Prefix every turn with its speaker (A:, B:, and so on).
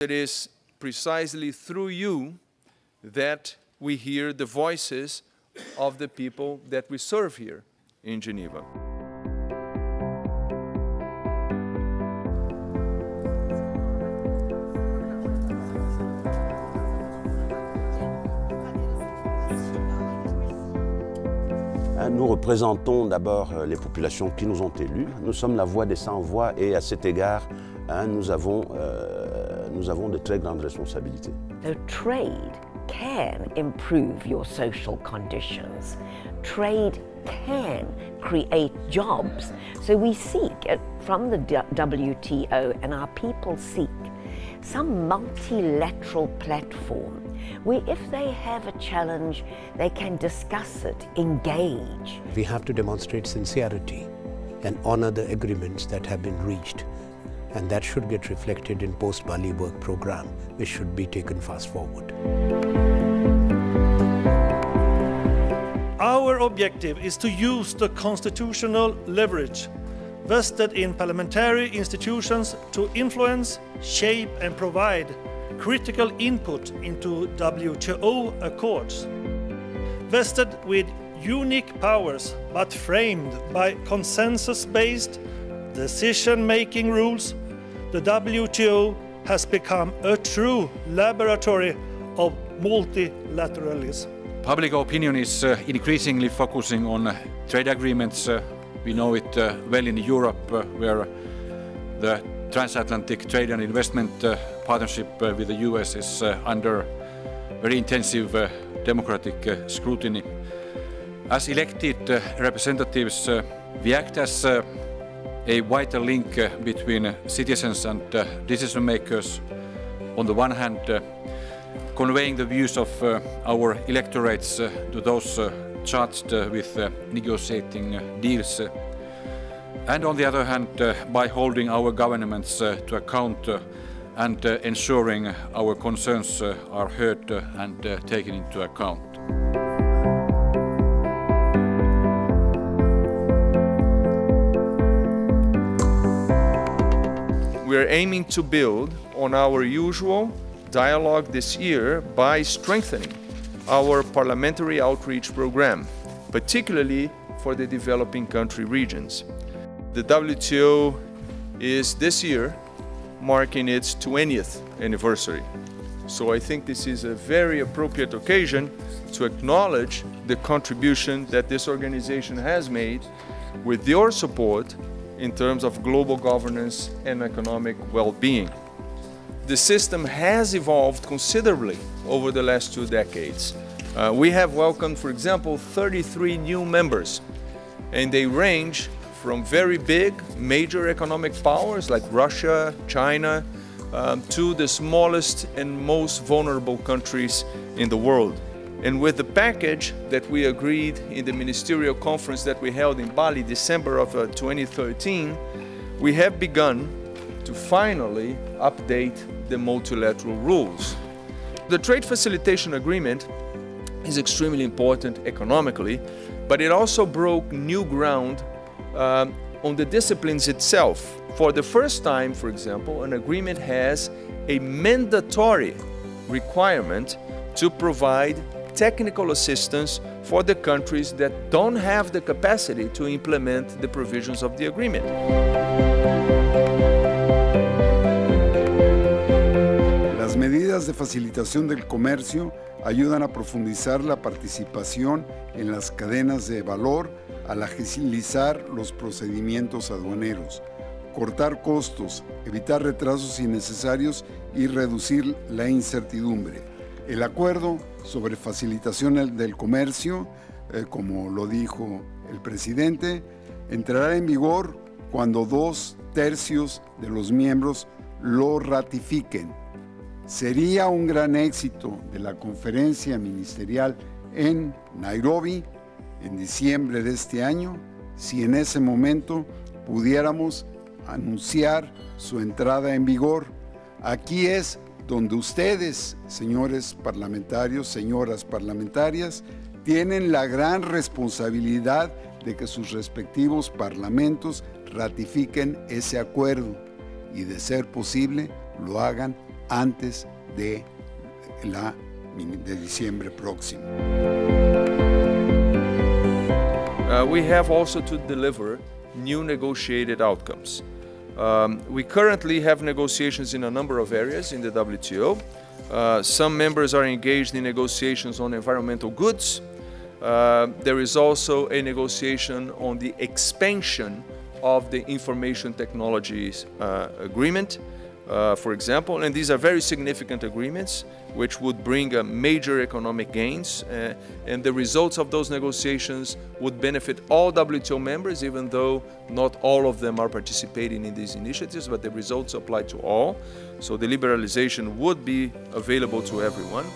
A: It is precisely through you that we hear the voices of the people that we serve here in Geneva.
B: Nous représentons d'abord les populations qui nous ont élus. Nous sommes la voix des sans-voix et à cet égard, hein, nous, avons, euh, nous avons de très grandes responsabilités.
C: So trade can improve your social conditions. Trade can create jobs. So we seek uh, from the WTO and our people seek some multilateral platform where if they have a challenge, they can discuss it, engage.
D: We have to demonstrate sincerity and honor the agreements that have been reached. And that should get reflected in post-Bali work program, which should be taken fast forward.
E: Our objective is to use the constitutional leverage vested in parliamentary institutions to influence, shape and provide critical input into WTO accords. Vested with unique powers but framed by consensus-based decision-making rules, the WTO has become a true laboratory of multilateralism.
F: Public opinion is uh, increasingly focusing on uh, trade agreements. Uh, we know it uh, well in Europe, uh, where the transatlantic trade and investment uh, partnership with the US is under very intensive democratic scrutiny. As elected representatives, we act as a wider link uh, between uh, citizens and uh, decision makers. On the one hand, conveying the views of our electorates to those charged with negotiating deals and on the other hand, uh, by holding our governments uh, to account uh, and ensuring our concerns are heard and taken into account.
A: We are aiming to build on our usual dialogue this year by strengthening our parliamentary outreach program, particularly for the developing country regions. The WTO is this year marking its 20th anniversary. So I think this is a very appropriate occasion to acknowledge the contribution that this organization has made with your support in terms of global governance and economic well-being. The system has evolved considerably over the last two decades. Uh, we have welcomed, for example, 33 new members, and they range from very big, major economic powers like Russia, China, um, to the smallest and most vulnerable countries in the world. And with the package that we agreed in the ministerial conference that we held in Bali, December of uh, 2013, we have begun to finally update the multilateral rules. The trade facilitation agreement is extremely important economically, but it also broke new ground um, on the disciplines itself. For the first time, for example, an agreement has a mandatory requirement to provide technical assistance for the countries that don't have the capacity to implement the provisions of the agreement.
G: Las medidas de facilitación del comercio ayudan a profundizar la participación en las cadenas de valor al agilizar los procedimientos aduaneros, cortar costos, evitar retrasos innecesarios y reducir la incertidumbre. El acuerdo sobre facilitación del comercio, eh, como lo dijo el presidente, entrará en vigor cuando dos tercios de los miembros lo ratifiquen. Sería un gran éxito de la conferencia ministerial en Nairobi en diciembre de este año si en ese momento pudiéramos anunciar su entrada en vigor. Aquí es donde ustedes, señores parlamentarios, señoras parlamentarias, tienen la gran responsabilidad de que sus respectivos parlamentos ratifiquen ese acuerdo y de ser posible lo hagan antes de, la, de diciembre próximo.
A: Uh, we have also to deliver new negotiated outcomes. Um, we currently have negotiations in a number of areas in the WTO. Uh, some members are engaged in negotiations on environmental goods. Uh, there is also a negotiation on the expansion of the information technologies uh, agreement, uh, for example, and these are very significant agreements which would bring uh, major economic gains uh, and the results of those negotiations would benefit all WTO members even though not all of them are participating in these initiatives but the results apply to all. So the liberalization would be available to everyone